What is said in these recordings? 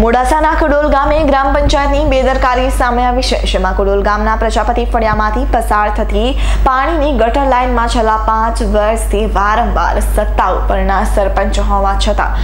મોડાસાના કડોલ ગામે ગ્રામ પંચાયતની બેદરકારી સામે આવી છે, જેમાં કડોલ ગામના પ્રજાપતિ ફળિયામાંથી પસાર થતી પાણીની ગટર લાઇનમાં છેલ્લા પાંચ વર્ષથી વારંવાર સત્તા ઉપરના સરપંચ હોવા છતાં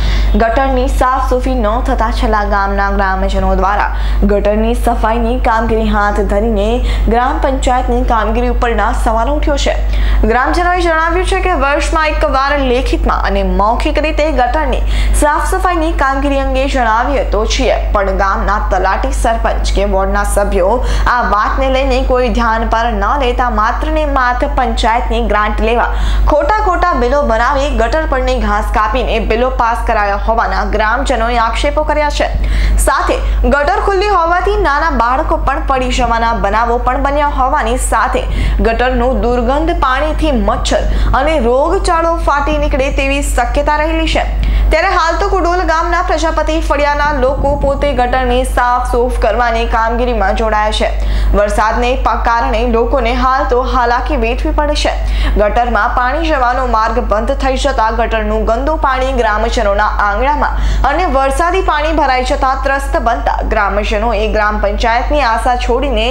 ગટરની સાફ સુફી ન થતાં છેલ્લા ગામના ગ્રામજનો દ્વારા ગટરની સફાઈની કામગીરી હાથ ધરીને ગ્રામ પંચાયતની કામગીરી ઉપરના સવાલ ઉઠ્યો છે. ગ્રામજનોએ જણાવ્યું છે કે વર્ષમાં એકવાર લેખિતમાં અને મૌખિક રીતે ગટરની સાફ સફાઈની કામગીરી અંગે જણાવ્યું તો છીએ. પણ ગામના તલાટી સરપંચ કે વોર્ડના સભ્યો આ વાતને લઈને કોઈ ધ્યાન પર ન લેતા માત્ર ને માત્ર પંચાયતની ગ્રાન્ટ લેવા ખોટા ખોટા બિલો બનાવી ગટર પરની ઘાસ કાપીને બિલો પાસ કરાયા હોવાના ગ્રામજનોએ આક્ષેપો કર્યા છે. સાથે ગટર ખુલ્લી હોવાથી નાના બાળકો પણ પડી જવાના બનાવો પણ બન્યા હોવાની સાથે ગટરનું દુર્ગંધ પાણીથી મચ્છર અને રોગચાળો ફાટી નીકળે તેવી શક્યતા રહેલી છે. ત્યારે હાલ તો કુડોલ ગામના પ્રજાપતિ ફળિયાના લોકો પોતે ગટરની સાફ સૂફ કરવાની કામગીરીમાં જોડાયા છે. વરસાદને કારણે લોકોને હાલ તો હાલાકી વેઠવી પડે છે. ગટરમાં પાણી જવાનો માર્ગ બંધ થઈ જતા ગટરનું ગંદુ પાણી ગ્રામજનોના આંગણામાં અને વરસાદી પાણી ભરાઈ જતા ત્રસ્ત બનતા ગ્રામજનોએ ગ્રામ પંચાયતની આશા છોડીને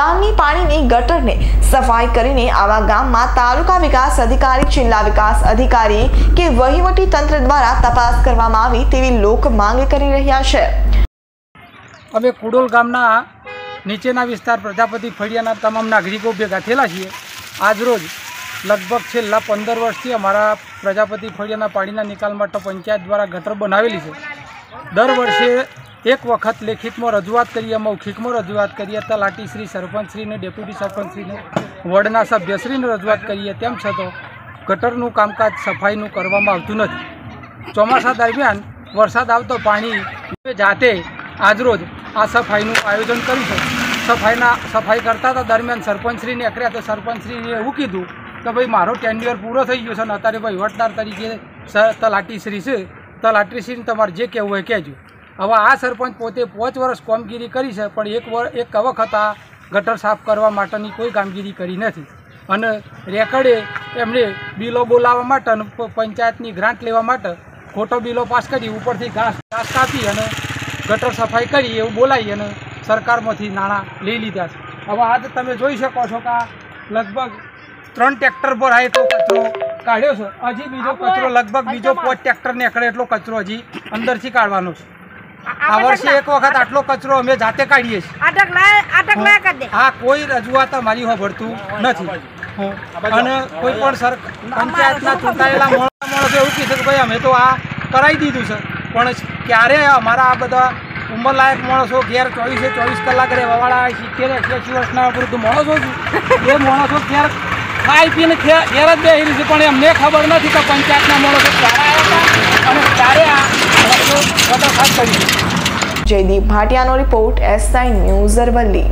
ગામની પાણીની ગટરને સફાઈ કરીને આવા ગામમાં તાલુકા વિકાસ અધિકારી, જિલ્લા વિકાસ અધિકારી કે વહીવટી તંત્ર દ્વારા તપાસ કરવામાં આવી તેવી લોક માંગ કરી રહ્યા છે. અમે કુડોલ ગામના નીચેના વિસ્તાર પ્રજાપતિ ફળિયાના તમામ નાગરિકો ભેગા થયેલા છીએ. આજરોજ લગભગ છેલ્લા પંદર વર્ષથી અમારા પ્રજાપતિ ફળિયાના પાણીના નિકાલ માટે પંચાયત દ્વારા ગટર બનાવેલી છે. દર વર્ષે એક વખત લેખિતમાં રજૂઆત કરીએ, મૌખિકમાં રજૂઆત કરીએ તલાટીશ્રી સરપંચશ્રીને ડેપ્યુટી સરપંચશ્રીને વોર્ડના સભ્યશ્રીને રજૂઆત કરીએ, તેમ છતાં ગટરનું કામકાજ સફાઈનું કરવામાં આવતું નથી. ચોમાસા દરમિયાન વરસાદ આવતો પાણી જાતે આજરોજ આ સફાઈનું આયોજન કર્યું છે. સફાઈના, સફાઈ કરતા હતા દરમિયાન સરપંચશ્રીને અકર્યા તો સરપંચશ્રીને એવું કીધું કે ભાઈ મારો ટેન્ડર પૂરો થઈ ગયો છે અને અત્યારે વહીવટદાર તરીકે તલાટીશ્રી છે. તલાટીશ્રીને તમારે જે કહેવું હોય કહેજો. હવે આ સરપંચ પોતે પાંચ વર્ષ કામગીરી કરી છે, પણ એક વર, એક વખત આ ગટર સાફ કરવા માટેની કોઈ કામગીરી કરી નથી. અને રેકર્ડે એમણે બિલો બોલાવવા માટે અને પંચાયતની ગ્રાન્ટ લેવા માટે ખોટો બિલો પાસ કરી ઉપરથી ઘાસ ઘાસ કાપી અને ગટર સફાઈ કરી એવું બોલાવી અને સરકારમાંથી નાણાં લઈ લીધા છે. હવે આજે તમે જોઈ શકો છો કે આ લગભગ ત્રણ ટ્રેક્ટર પર આ એટલો કચરો કાઢ્યો છે. હજી બીજો કચરો લગભગ બીજો પોચ ટ્રેક્ટર નીકળે એટલો કચરો હજી અંદરથી કાઢવાનો છે. આ વર્ષે એક વખત આટલો કચરો અમે જાતે કાઢીએ છીએ. આ કોઈ રજૂઆત અમારી હોભળતું નથી. અને કોઈ પણ સર પંચાયતના ચૂંટાયેલા માણસ એવું કહે છે કે ભાઈ અમે તો આ કરાવી દીધું છે. પણ ક્યારે અમારા આ બધા ઉંમરલાયક માણસો ઘેર ચોવીસે ચોવીસ કલાક રહેવાવાળા સિત્તેર એક્યાસી વર્ષના વૃદ્ધ માણસો છે. એ માણસો ઘેર ખાઈ પીને ઘેર જ બેસી છે. પણ એમને ખબર નથી કે પંચાયતના માણસો ક્યારે આવ્યા હતા અને ક્યારે આ રસ્તો કરી જયદીપ ભાટિયાનો રિપોર્ટ એસ ન્યૂઝ અરવલ્લી.